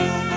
you.